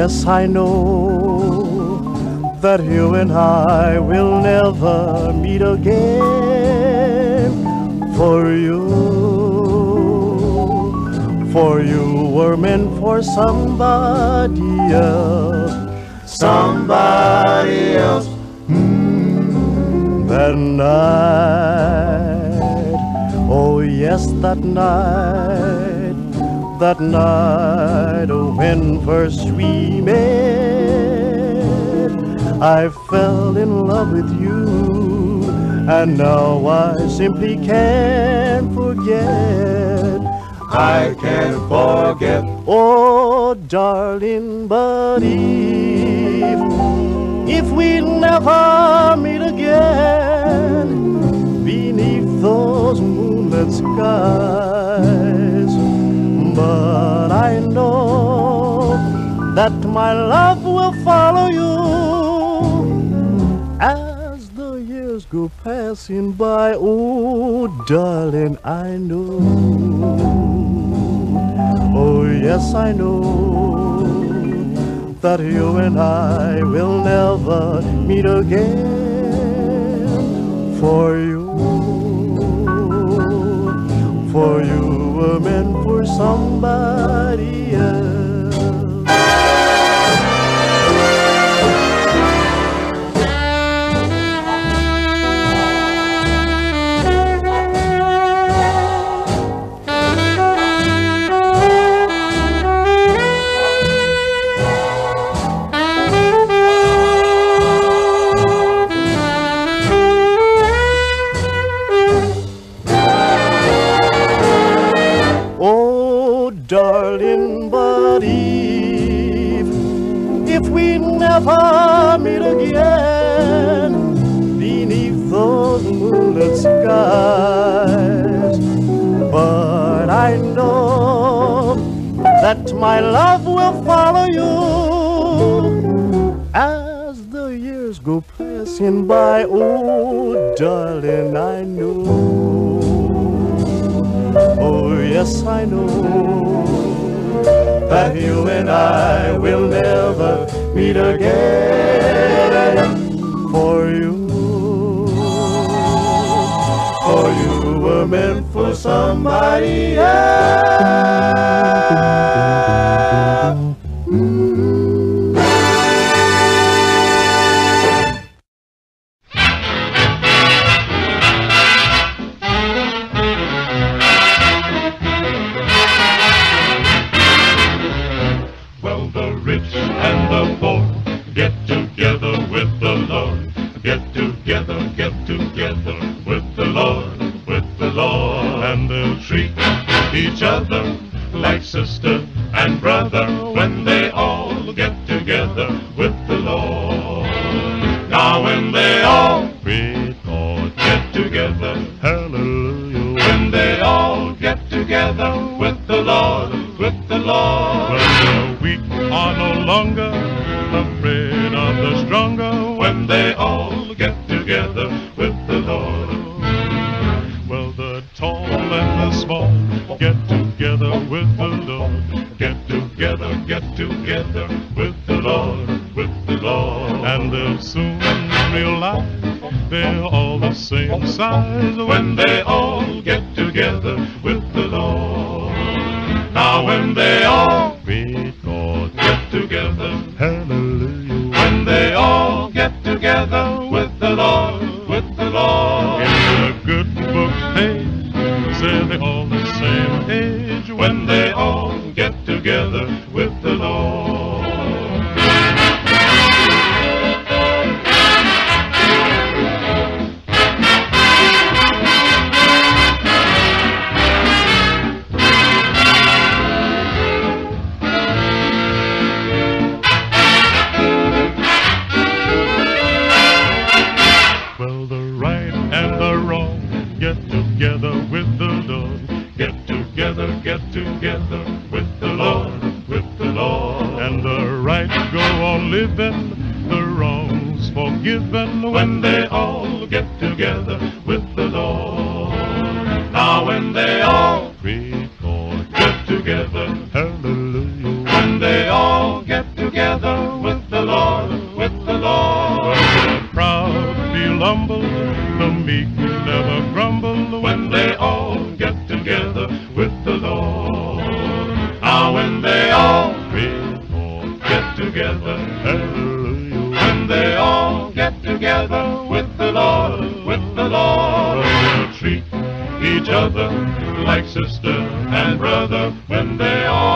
yes, I know that you and I will never meet again. For you, for you were meant for somebody else, somebody else. Mm, that night, oh yes, that night, that night oh, when first we met, I fell in love with you, and now I simply can't forget. I can't forget, oh darling, but if if we never meet again my love will follow you as the years go passing by. Oh, darling, I know. Oh, yes, I know that you and I will never meet again. Darling, but if, if we never meet again beneath those moonlit skies, but I know that my love will follow you as the years go passing by. Oh, darling, I know. Oh, yes, I know that you and I will never meet again. For you, for you were meant for somebody else. Sister and brother when they all get together with the Lord. Now when they all get together, hallelujah. When they all get together with the Lord, with the Lord. When the weak are no longer together with the Lord, with the Lord. And they'll soon realize they're all the same size when they all get together with the Lord. Now when they all with God get together, hallelujah. When they all get together with the Lord, with the Lord. In the good book page, say they're all the same age when they all get together with the Lord, with the Lord. And the right go on living, the wrongs forgiven when they all get together with the Lord. Now when they all record, get together. Hallelujah. When they all get together with the Lord, with the Lord. The proud feel humble, the meek never grumble. When they together. Hallelujah. When they all get together with the Lord, with the Lord. They'll treat each other like sister and brother when they all